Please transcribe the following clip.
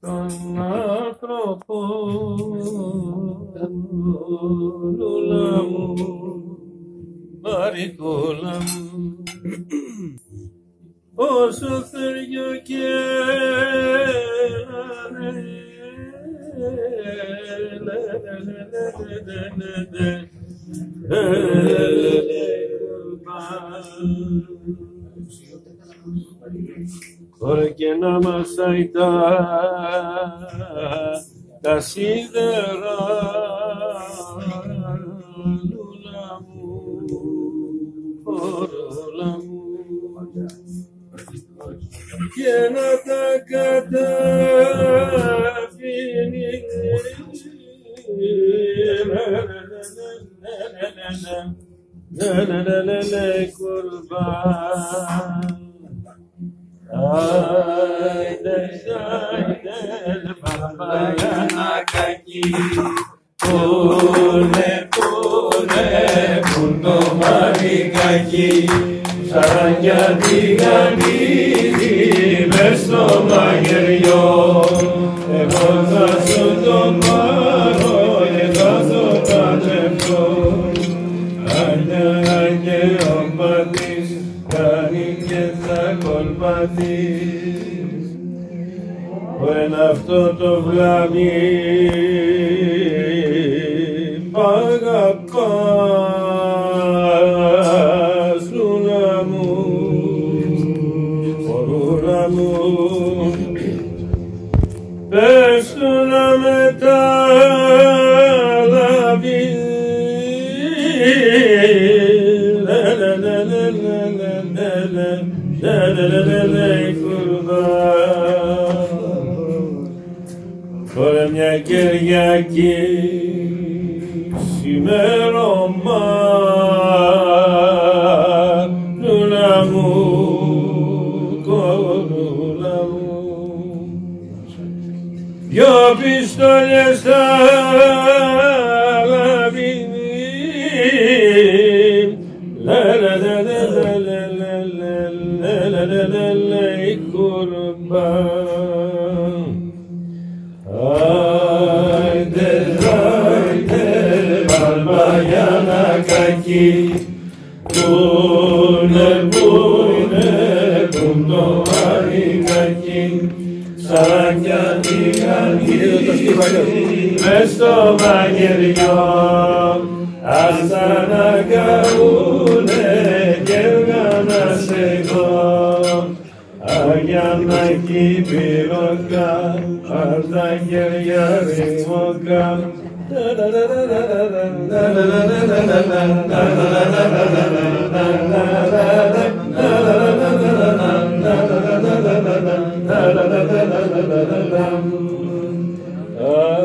τον άνθρωπο ρούλα μου μπαρικούλα μου. Όσο θεριό και λε Τώρα και να μας αητά τα σίδερα λούλα μου, ορόλα μου. Και να τα καταφύνει να να να να να κουρβάν Αν δεν έλεγε μαλλιάνα κακή Πονε πονε πονομαρι κακή Σαν γιατί γιατί μες νομαγεριώ Άντε, άντε, ο πατής κάνει και θα κολπαθείς. When αυτό το βλάμι παγαπάς λούνα μου, φορούνα μου, Ντερερερε κουρδά Τώρα μια Κυριακή Σημερώμα Λούλα μου Κορούλα μου. Δυο πιστόλιες θα λαβήνει Λα λα λα λα λα και δεν λέει κούρπα. Α, δεν δεν λέει κούρπα. Α, δεν λέει κούρπα. Α, Σαν, δεν λέει κούρπα. Σαν, δεν λέει Αγιανάκη πυροκα, Αρδάγγελια ρημοκα, Ah